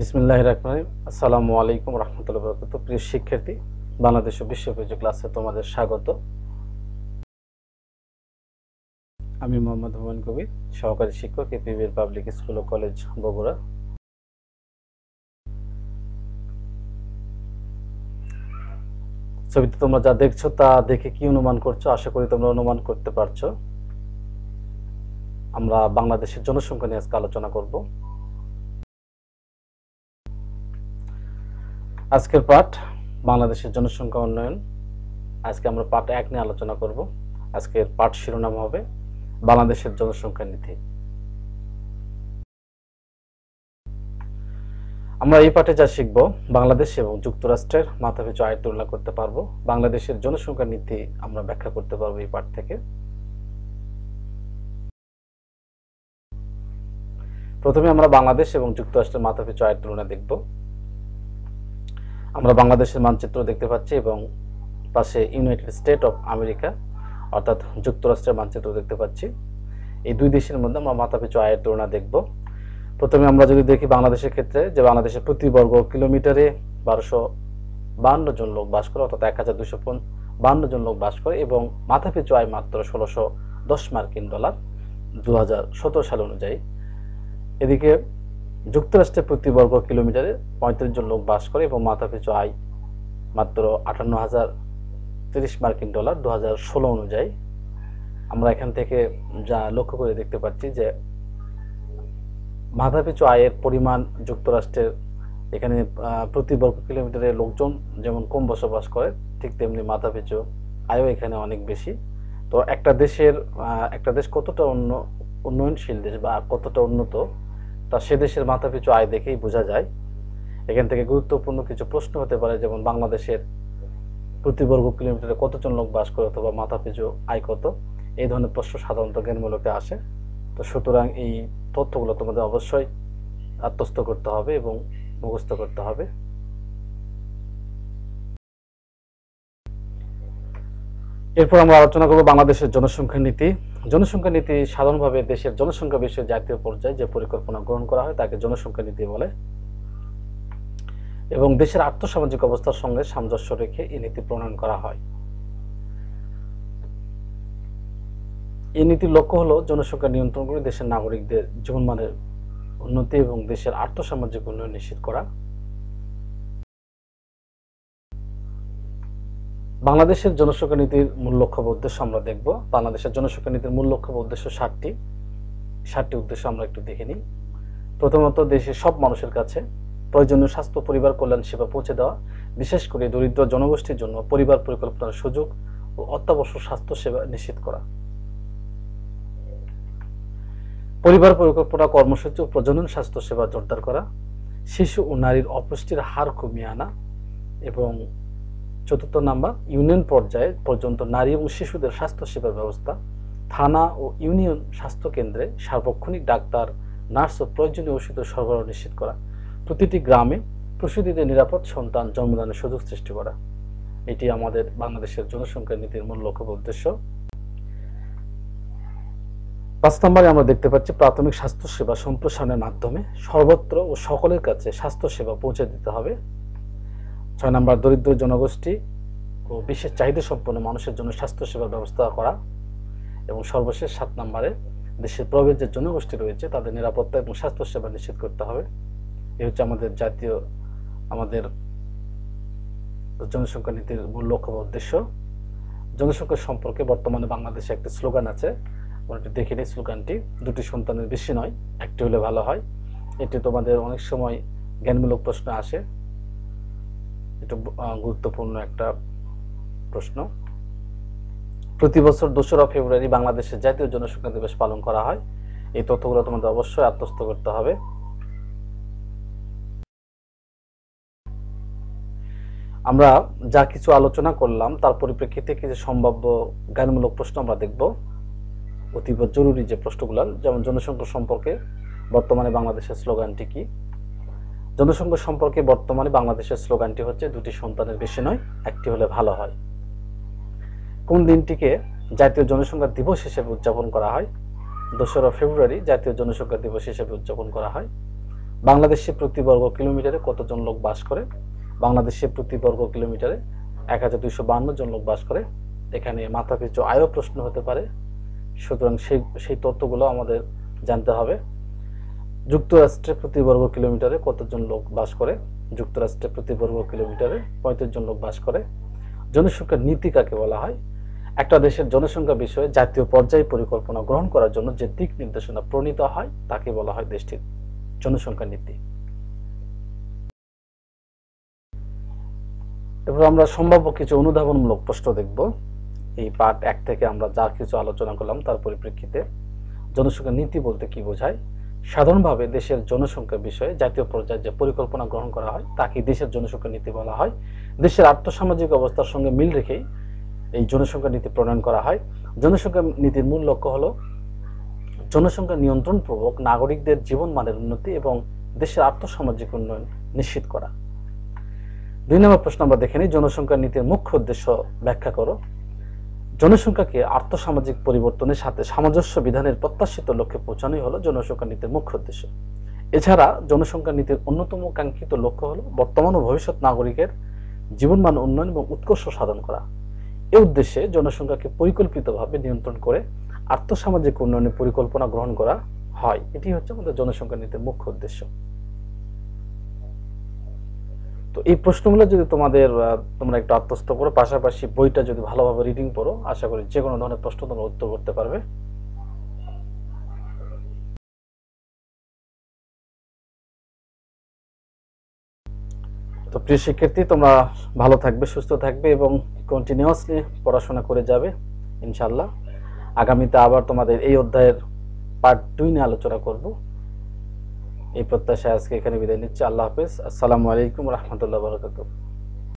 বিসমিল্লাহ রহমান আসসালামু আলাইকুম রহমতুল্লাহ বরকত প্রিয় শিক্ষার্থী, বাংলাদেশ ও বিশ্ব পেজ ক্লাসে তোমাদের স্বাগত। আমি মোহাম্মদ হুমায়ুন কবির, সহকারী শিক্ষক এপিবির পাবলিক স্কুল ও কলেজ বগুড়া। ছবিতে তোমরা যা দেখছ তা দেখে কি অনুমান করছ? আশা করি তোমরা অনুমান করতে পারছ। আমরা বাংলাদেশের জনসংখ্যা নিয়ে আজকে আলোচনা করব। আজকের পাঠ বাংলাদেশের জনসংখ্যা উন্নয়ন। আজকে আমরা পাঠ এক নিয়ে আলোচনা করব। আজকের পাঠ শিরোনাম হবে, বাংলাদেশের জনসংখ্যা নীতি। আমরা এই পাঠে যা শিখব, বাংলাদেশ এবং যুক্তরাষ্ট্রের মাথাপিছু আয়ের তুলনা করতে পারব। বাংলাদেশের জনসংখ্যা নীতি আমরা ব্যাখ্যা করতে পারব এই পাঠ থেকে। প্রথমে আমরা বাংলাদেশ এবং যুক্তরাষ্ট্রের মাথাপিছু আয়ের তুলনা দেখব। আমরা বাংলাদেশের মানচিত্র দেখতে পাচ্ছি এবং পাশে ইউনাইটেড স্টেট অফ আমেরিকা অর্থাৎ যুক্তরাষ্ট্রের মানচিত্র দেখতে পাচ্ছি। এই দুই দেশের মধ্যে আমরা মাথাপিছু আয়ের তুলনা দেখব। প্রথমে আমরা যদি দেখি বাংলাদেশের ক্ষেত্রে, যে বাংলাদেশের প্রতি বর্গ কিলোমিটারে বারোশো বান্ন জন লোক বাস করে, অর্থাৎ এক হাজার দুশো বান্ন জন লোক বাস করে এবং মাথাপিছু আয় মাত্র ষোলোশো দশ মার্কিন ডলার দু হাজার সতেরো সাল অনুযায়ী। এদিকে যুক্তরাষ্ট্রের প্রতি বর্গ কিলোমিটারে পঁয়ত্রিশ জন লোক বাস করে এবং মাথাপিছু আয় মাত্র আটান্ন হাজার তিরিশ মার্কিন ডলার দু হাজার ষোলো অনুযায়ী। আমরা এখান থেকে যা লক্ষ্য করে দেখতে পাচ্ছি যে মাথাপিছু আয়ের পরিমাণ যুক্তরাষ্ট্রের এখানে প্রতি বর্গ কিলোমিটারে লোকজন যেমন কম বসবাস করে, ঠিক তেমনি মাথাপিছু আয়ও এখানে অনেক বেশি। তো একটা দেশের একটা দেশ কতটা অন্য উন্নয়নশীল দেশ বা কতটা উন্নত তা সে দেশের মাথাপিছু আয় দেখেই বোঝা যায়। এখান থেকে গুরুত্বপূর্ণ কিছু প্রশ্ন হতে পারে, যেমন বাংলাদেশের প্রতি বর্গ কিলোমিটারে কতজন লোক বাস করে অথবা মাথাপিছু আয় কত? এই ধরনের প্রশ্ন সাধারণত জ্ঞানমূলকে আসে। তো সুতরাং এই তথ্যগুলো তোমাদের অবশ্যই আত্মস্থ করতে হবে এবং মুখস্থ করতে হবে। এরপর আমরা আলোচনা করব বাংলাদেশের জনসংখ্যা নীতি। জনসংখ্যা নীতি সাধারণভাবে দেশের জনসংখ্যা বিষয়ে জাতীয় পর্যায়ে যে পরিকল্পনা গ্রহণ করা হয় তাকে জনসংখ্যা নীতি বলে। এবং দেশের আর্থসামাজিক অবস্থার সঙ্গে সামঞ্জস্য রেখে এই নীতি প্রণয়ন করা হয়। এই নীতির লক্ষ্য হলো জনসংখ্যা নিয়ন্ত্রণ করে দেশের নাগরিকদের জীবনমানের উন্নতি এবং দেশের আর্থসামাজিক উন্নয়ন নিশ্চিত করা। বাংলাদেশের জনসংখ্যা নীতির মূল লক্ষ্য বা উদ্দেশ্য আমরা দেখব। বাংলাদেশের জনসংখ্যা নীতির মূল লক্ষ্য বা উদ্দেশ্য ষাটটি ষাটটি উদ্দেশ্য আমরা একটু দেখে নিই। প্রথমত, দেশের সব মানুষের কাছে প্রয়োজনীয় স্বাস্থ্য, পরিবার কল্যাণ সেবা পৌঁছে দেওয়া, বিশেষ করে দরিদ্র জনগোষ্ঠীর জন্য পরিবার পরিকল্পনার সুযোগ ও অত্যাবশ্যক স্বাস্থ্য সেবা নিশ্চিত করা। পরিবার পরিকল্পনা, কর্মসূচি ও প্রজনন স্বাস্থ্য সেবা জোরদার করা, শিশু ও নারীর অপুষ্টির হার কমিয়ে আনা এবং চতুর্থ নাম্বার, ইউনিয়ন পর্যায়ে পর্যন্ত নারী এবং শিশুদের স্বাস্থ্য সেবার ব্যবস্থা। থানা ও ইউনিয়ন স্বাস্থ্য কেন্দ্রে সার্বক্ষণিক ডাক্তার, নার্স ও প্রয়োজনীয় ওষুধ সরবরাহ নিশ্চিত করা। প্রতিটি গ্রামে প্রসূতিদের নিরাপদ সন্তান জন্মদানের সুযোগ সৃষ্টি করা। এটি আমাদের বাংলাদেশের জনসংখ্যা নীতির মূল লক্ষ্য উদ্দেশ্য। পাঁচ নম্বরে আমরা দেখতে পাচ্ছি প্রাথমিক স্বাস্থ্য সেবা সম্প্রসারণের মাধ্যমে সর্বত্র ও সকলের কাছে স্বাস্থ্য সেবা পৌঁছে দিতে হবে। ছয় নম্বর দরিদ্র জনগোষ্ঠী ও বিশেষ চাহিদা সম্পন্ন মানুষের জন্য স্বাস্থ্য সেবার ব্যবস্থা করা এবং সর্বশেষ সাত নম্বরে দেশের প্রবেশ যে জনগোষ্ঠী রয়েছে, তাদের নিরাপত্তা এবং স্বাস্থ্য সেবা নিশ্চিত করতে হবে। এ হচ্ছে আমাদের জাতীয়, আমাদের জনসংখ্যা নীতির মূল লক্ষ্য বা উদ্দেশ্য। জনসংখ্যা সম্পর্কে বর্তমানে বাংলাদেশে একটি স্লোগান আছে। আমরা একটু দেখে নিই স্লোগানটি। দুটি সন্তানের বেশি নয়, একটি হলে ভালো হয়। এটি তোমাদের অনেক সময় জ্ঞানমূলক প্রশ্ন আসে। একটু গুরুত্বপূর্ণ একটা প্রশ্ন। প্রতি বছর দোসরা ফেব্রুয়ারি বাংলাদেশের জাতীয় জনসংখ্যা দিবস পালন করা হয়। এই তথ্যগুলো তোমাদের অবশ্যই আত্মস্থ করতে হবে। আমরা যা কিছু আলোচনা করলাম, তার পরিপ্রেক্ষিতে কিছু সম্ভাব্য জ্ঞানমূলক প্রশ্ন আমরা দেখব। অতীব জরুরি যে প্রশ্নগুলো যেমন জনসংখ্যা সম্পর্কে বর্তমানে বাংলাদেশের স্লোগানটি কি? জনসংখ্যা সম্পর্কে বর্তমানে বাংলাদেশের স্লোগানটি হচ্ছে, দুটি সন্তানের বেশি নয়, একটি হলে ভালো হয়। কোন দিনটিকে জাতীয় জনসংখ্যা দিবস হিসেবে উদযাপন করা হয়? দোসরা ফেব্রুয়ারি জাতীয় জনসংখ্যা দিবস হিসেবে উদযাপন করা হয়। বাংলাদেশে প্রতি বর্গ কিলোমিটারে কতজন লোক বাস করে? বাংলাদেশে প্রতি বর্গ কিলোমিটারে এক হাজার জন লোক বাস করে। এখানে মাথাপিছু আয়ও প্রশ্ন হতে পারে। সুতরাং সেই সেই তথ্যগুলো আমাদের জানতে হবে। যুক্তরাষ্ট্রে প্রতি বর্গ কিলোমিটারে কতজন লোক বাস করে? যুক্তরাষ্ট্রে প্রতি বর্গ কিলোমিটারে পঁয়ত্রিশ জন লোক বাস করে। জনসংখ্যার নীতি কাকে বলা হয়? একটা দেশের জনসংখ্যা বিষয়ে জাতীয় পর্যায়ে পরিকল্পনা গ্রহণ করার জন্য যে দিক নির্দেশনা প্রণীত হয়, তাকে বলা হয় দেশটির জনসংখ্যা নীতি। এবার আমরা সম্ভাব্য কিছু অনুধাবনমূলক প্রশ্ন দেখব। এই পার্ট এক থেকে আমরা যা কিছু আলোচনা করলাম তার পরিপ্রেক্ষিতে জনসংখ্যা নীতি বলতে কি বোঝায়? সাধারণভাবে দেশের জনসংখ্যা বিষয়ে জাতীয় পর্যায়ে যে পরিকল্পনা গ্রহণ করা হয় তাকে দেশের জনসংখ্যা নীতি বলা হয়? দেশের আর্থসামাজিক অবস্থার সঙ্গে মিল রেখেই এই জনসংখ্যা নীতি প্রণয়ন করা হয়। জনসংখ্যা নীতির মূল লক্ষ্য হলো জনসংখ্যা নিয়ন্ত্রণপূর্বক নাগরিকদের জীবনমানের উন্নতি এবং দেশের আর্থসামাজিক উন্নয়ন নিশ্চিত করা। দুই নম্বর প্রশ্ন আমরা দেখে নিই, জনসংখ্যা নীতির মুখ্য উদ্দেশ্য ব্যাখ্যা করো। জনসংখ্যাকে আর্থসামাজিক পরিবর্তনের সাথে সামঞ্জস্য বিধানের প্রত্যাশিত লক্ষ্যে পৌঁছানোই হলো জনসংখ্যা নীতির মুখ্য উদ্দেশ্য। এছাড়া জনসংখ্যা নীতির অন্যতম কাঙ্ক্ষিত লক্ষ্য হলো বর্তমান ও ভবিষ্যৎ নাগরিকের জীবনমান উন্নয়ন এবং উৎকর্ষ সাধন করা। এ উদ্দেশ্যে জনসংখ্যাকে পরিকল্পিতভাবে নিয়ন্ত্রণ করে আর্থসামাজিক উন্নয়নের পরিকল্পনা গ্রহণ করা হয়। এটি হচ্ছে আমাদের জনসংখ্যা নীতির মুখ্য উদ্দেশ্য। তো এই প্রশ্নগুলো যদি তোমাদের তোমরা একটু আত্মস্থ করো, পাশাপাশি বইটা যদি ভালোভাবে রিডিং পড়ো আশা করি যে কোনো ধরনের প্রশ্ন তোমরা উত্তর করতে পারবে। তো প্রিয় শিক্ষার্থী, তোমরা ভালো থাকবে, সুস্থ থাকবে এবং কন্টিনিউয়াসলি পড়াশোনা করে যাবে ইনশাল্লাহ আগামীতে আবার তোমাদের এই অধ্যায়ের পার্ট দুই নিয়ে আলোচনা করব। এই প্রত্যাশায় আজকে এখানে বিদায় নিচ্ছি। আল্লাহ হাফেজ। আসসালামু আলাইকুম রহমতুল্লাহ বরকাত